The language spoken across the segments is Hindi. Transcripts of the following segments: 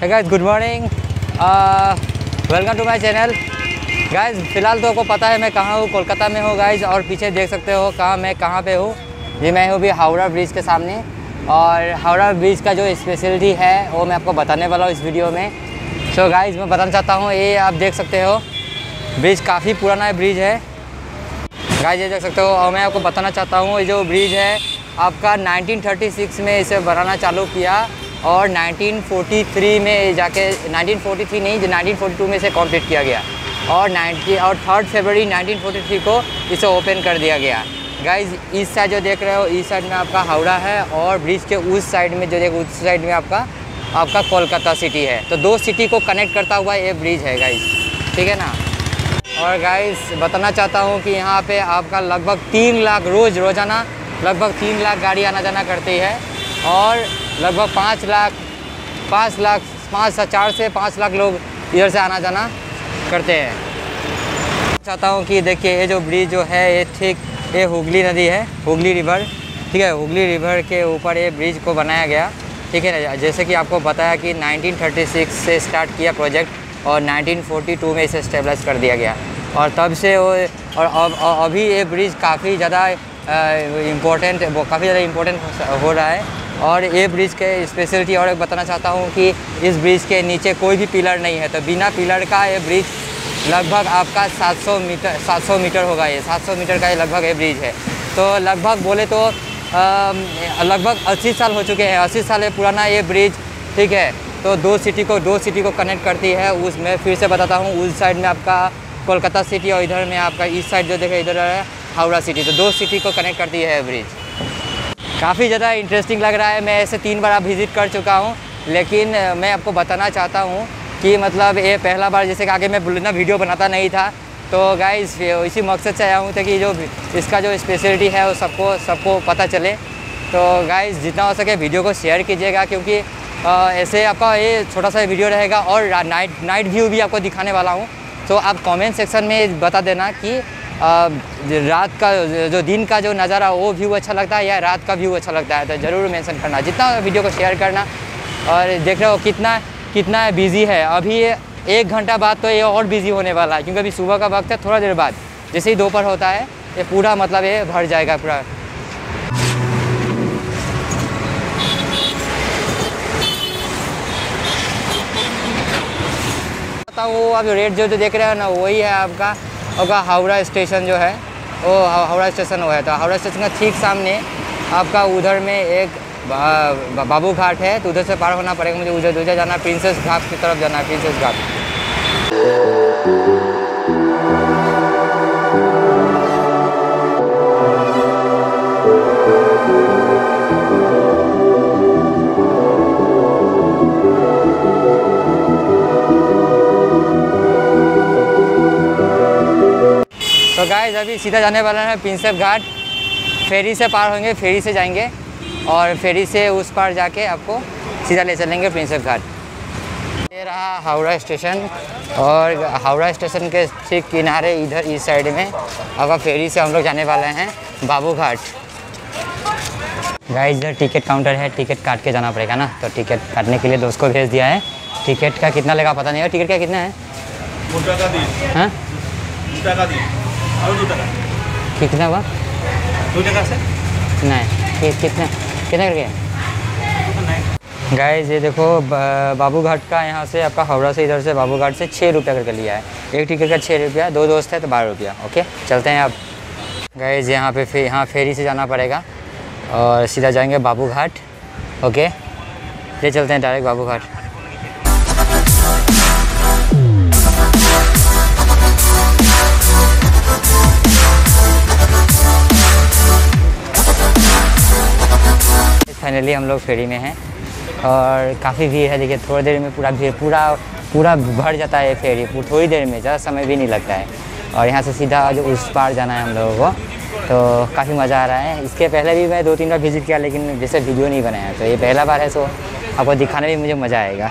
है guys good morning welcome to my channel guys फ़िलहाल तो आपको पता है मैं कहाँ हूँ, कोलकाता में हूँ गाइज़ और पीछे देख सकते हो कहाँ मैं कहाँ पे हूँ। जी, मैं हूँ भी हावड़ा ब्रिज के सामने और हावड़ा ब्रिज का जो स्पेशलिटी है, वो मैं आपको बताने वाला हूँ इस वीडियो में। सो so गाइज़ मैं बताना चाहता हूँ, ये आप देख सकते हो, ब्रिज काफ़ी पुराना ब्रिज है। गाइज़ ये देख सकते हो, और मैं आपको बताना चाहता हूँ, ये जो ब्रिज है, आपका 1936 में इसे बनाना चालू किया। और 1943 में जाके 1943 नहीं 1942 में इसे कंप्लीट किया गया। और 90 और थर्ड फरवरी 1943 को इसे ओपन कर दिया गया। गाइज़ इस साइड जो देख रहे हो इस साइड में आपका हावड़ा है और ब्रिज के उस साइड में जो देख, उस साइड में आपका आपका कोलकाता सिटी है। तो दो सिटी को कनेक्ट करता हुआ ये ब्रिज है गाइज़ ठीक है ना? और गाइस बताना चाहता हूँ कि यहाँ पे आपका लगभग तीन लाख रोज़ रोज़ाना, लगभग तीन लाख गाड़ी आना जाना करती है। और लगभग पाँच लाख पाँच लाख, पाँच से चार से पाँच लाख लोग इधर से आना जाना करते हैं। चाहता हूँ कि देखिए, ये जो ब्रिज जो है, ये ठीक, ये हुगली नदी है, हुगली रिवर, ठीक है, हुगली रिवर के ऊपर ये ब्रिज को बनाया गया, ठीक है ना? जैसे कि आपको बताया कि 1936 से स्टार्ट किया प्रोजेक्ट और 1942 में इसे स्टेबलाइज कर दिया गया। और तब से वो, और अब अभी ये ब्रिज काफ़ी ज़्यादा इम्पोर्टेंट काफ़ी ज़्यादा इम्पोर्टेंट हो रहा है। और ये ब्रिज के स्पेशलिटी और एक बताना चाहता हूँ कि इस ब्रिज के नीचे कोई भी पिलर नहीं है। तो बिना पिलर का ये ब्रिज लगभग आपका 700 मीटर 700 मीटर होगा ये। 700 मीटर का ये लगभग ये ब्रिज है। तो लगभग बोले तो लगभग 80 साल हो चुके हैं। 80 साल है पुराना ये ब्रिज ठीक है? तो दो सिटी को, दो सिटी को कनेक्ट करती है। उस उसमें फिर से बताता हूँ, उस साइड में आपका कोलकाता सिटी और इधर में आपका ईस्ट साइड जो देखे, इधर है, हावड़ा सिटी तो दो सिटी को कनेक्ट करती है ब्रिज काफ़ी ज़्यादा इंटरेस्टिंग लग रहा है। मैं ऐसे तीन बार विज़िट कर चुका हूँ, लेकिन मैं आपको बताना चाहता हूँ कि मतलब ये पहला बार जैसे कि आगे मैं बुलना वीडियो बनाता नहीं था। तो गाइस इसी मकसद से आया हूँ था कि जो इसका जो स्पेशलिटी है, वो सबको सबको पता चले। तो गाइस जितना हो सके वीडियो को शेयर कीजिएगा, क्योंकि ऐसे आपका ये छोटा सा वीडियो रहेगा और नाइट नाइट व्यू भी आपको दिखाने वाला हूँ। तो आप कमेंट सेक्शन में बता देना कि रात का जो दिन का जो नज़ारा, वो व्यू अच्छा लगता है या रात का व्यू अच्छा लगता है? तो ज़रूर मेंशन करना। जितना वीडियो को शेयर करना और देख रहे हो कितना कितना बिज़ी है। अभी एक घंटा बाद तो ये और बिज़ी होने वाला है, क्योंकि अभी सुबह का वक्त है, थोड़ा देर बाद। जैसे ही दोपहर होता है, ये पूरा मतलब ये भर जाएगा पूरा। वो अब रेट जो जो देख रहे हो ना, वही है आपका। आपका हावड़ा स्टेशन जो है, वो हावड़ा स्टेशन वो है। तो हावड़ा स्टेशन का ठीक सामने आपका उधर में एक बाबू घाट है तो उधर से पार होना पड़ेगा। मुझे उधर उधर जाना प्रिंसेस घाट की तरफ़ जाना है, प्रिंसेस घाट। गाइस अभी सीधा जाने वाला है प्रिंसेप घाट फेरी से पार होंगे फेरी से जाएँगे और फेरी से उस पार जाके आपको सीधा ले चलेंगे प्रिंसेप घाट ये रहा हावड़ा स्टेशन और हावड़ा स्टेशन के ठीक किनारे इधर इस साइड में आपका फेरी से हम लोग जाने वाले हैं बाबू घाट. गाइस इधर टिकट काउंटर है टिकट काट के जाना पड़ेगा ना? तो टिकट काटने के लिए दोस्त को भेज दिया है। टिकट का कितना लगा पता नहीं है टिकट का कितना है? हाँ? कितना हुआ? नहीं कि, कितना कितना करके गाइस ये देखो बाबू घाट का यहाँ से आपका हावड़ा से इधर से बाबू घाट से छः रुपया करके लिया है। एक टिकट का छः रुपया दो दोस्त है तो बारह रुपया ओके? चलते हैं आप गाइस यहाँ पे फिर यहाँ फेरी से जाना पड़ेगा। और सीधा जाएँगे बाबू घाट ओके? ये चलते हैं डायरेक्ट बाबू घाट। फाइनली हम लोग फेरी में हैं। और काफ़ी भीड़ है, देखिए, थोड़ी देर में पूरा भीड़, पूरा पूरा भर जाता है फेरी। थोड़ी देर में, ज़्यादा समय भी नहीं लगता है। और यहाँ से सीधा जो उस पार जाना है हम लोगों को तो काफ़ी मज़ा आ रहा है। इसके पहले भी मैं दो तीन बार विज़िट किया, लेकिन जैसे वीडियो नहीं बनाया तो ये पहला बार है सो आपको दिखाने में मुझे मज़ा आएगा।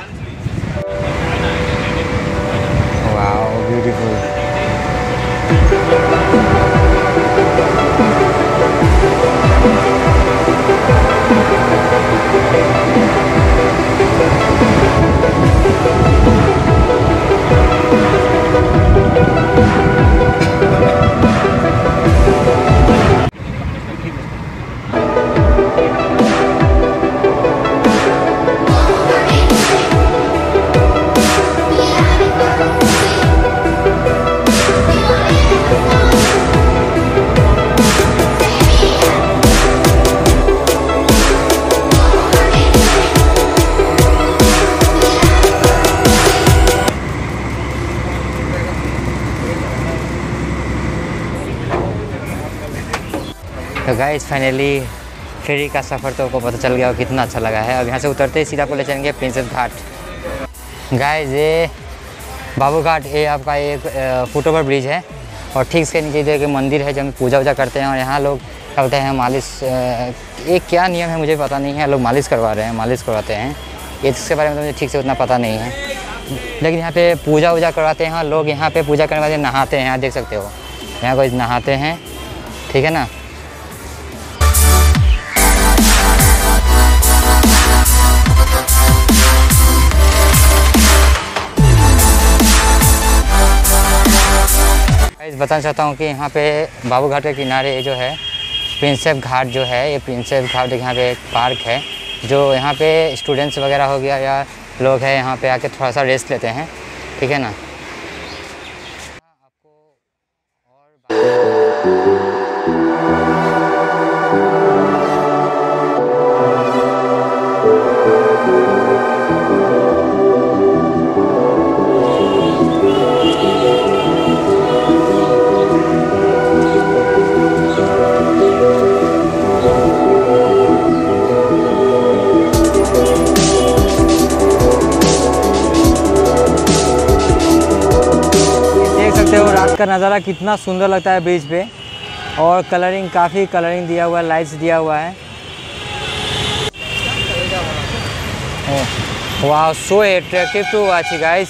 तो गाइस फाइनली फेरी का सफ़र तो आपको पता चल गया और कितना अच्छा लगा है। अब यहाँ से उतरते ही सीधा को ले चलेंगे प्रिंसेस घाट गाइस ये बाबू घाट, ये आपका एक फुट ओवर ब्रिज है। और ठीक इसके नीचे इधर एक मंदिर है जब पूजा वूजा करते हैं और यहाँ लोग करते हैं, मालिश एक क्या नियम है मुझे पता नहीं है। लोग मालिश करवा रहे हैं, मालिश करवाते हैं। ये इसके बारे में तो मुझे ठीक से उतना पता नहीं है। लेकिन यहाँ पे पूजा वूजा करवाते हैं लोग यहाँ पे पूजा करने वाले नहाते हैं यहाँ देख सकते हो। यहाँ कोई नहाते हैं, ठीक है ना? बताना चाहता हूँ कि यहाँ पे बाबू घाट के किनारे जो है, प्रिंसेप घाट जो है, ये प्रिंसेप घाट यहाँ पे एक पार्क है, जो यहाँ पे स्टूडेंट्स वगैरह हो गया या लोग हैं, यहाँ पे आके थोड़ा सा रेस्ट लेते हैं, ठीक है ना? का नज़ारा कितना सुंदर लगता है ब्रिज पे। और कलरिंग काफ़ी कलरिंग दिया हुआ है लाइट्स दिया हुआ है। वाह so attractive to watch guys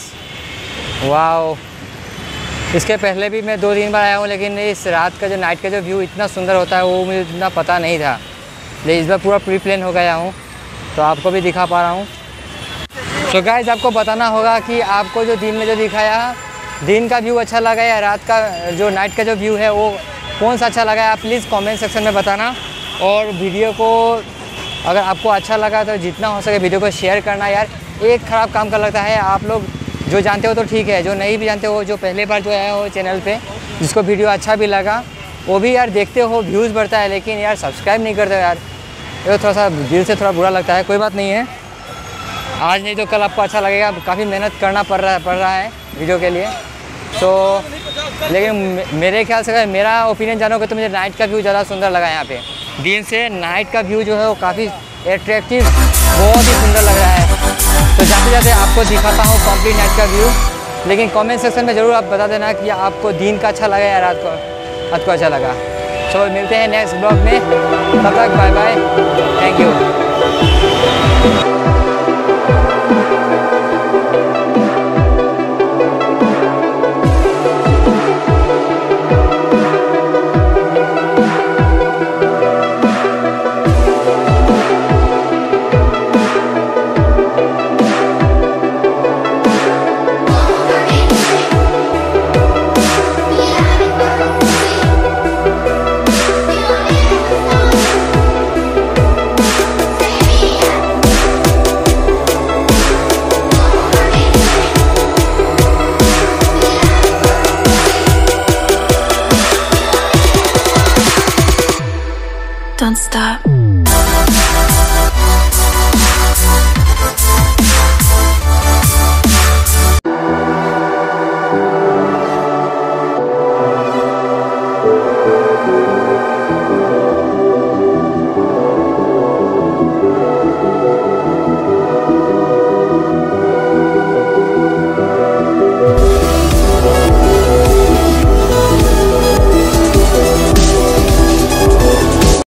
वाह इसके पहले भी मैं दो तीन बार आया हूँ, लेकिन इस रात का जो नाइट का जो व्यू इतना सुंदर होता है, वो मुझे इतना पता नहीं था। लेकिन इस बार पूरा प्री प्लेन हो गया हूँ तो आपको भी दिखा पा रहा हूँ। तो गाइज़ आपको बताना होगा कि आपको जो दिन में जो दिखाया दिन का व्यू अच्छा लगा या रात का, जो नाइट का जो व्यू है, वो कौन सा अच्छा लगा? है आप प्लीज़ कमेंट सेक्शन में बताना। और वीडियो को अगर आपको अच्छा लगा तो जितना हो सके वीडियो को शेयर करना यार। एक ख़राब काम कर लगता है, आप लोग जो जानते हो तो ठीक है, जो नहीं भी जानते हो, जो पहले बार जो आया हो चैनल पे, जिसको वीडियो अच्छा भी लगा, वो भी यार देखते हो व्यूज़ बढ़ता है, लेकिन यार सब्सक्राइब नहीं करते यार। ये तो थोड़ा सा दिल से थोड़ा बुरा लगता है, कोई बात नहीं है। आज नहीं तो कल आपको अच्छा लगेगा। काफ़ी मेहनत करना पड़ रहा पड़ रहा है वीडियो के लिए। तो लेकिन मेरे ख्याल से मेरा ओपिनियन जानोगे तो मुझे नाइट का व्यू ज़्यादा सुंदर लगा यहाँ पे। दिन से नाइट का व्यू जो है वो काफ़ी एट्रैक्टिव बहुत ही सुंदर लग रहा है। तो जाते जाते आपको दिखाता हूँ कंप्लीट नाइट का व्यू लेकिन कमेंट सेक्शन में ज़रूर आप बता देना कि आपको दिन का अच्छा लगा या रात को रात को अच्छा लगा। तो मिलते हैं नेक्स्ट ब्लॉग में। तब तक bye bye thank you stop.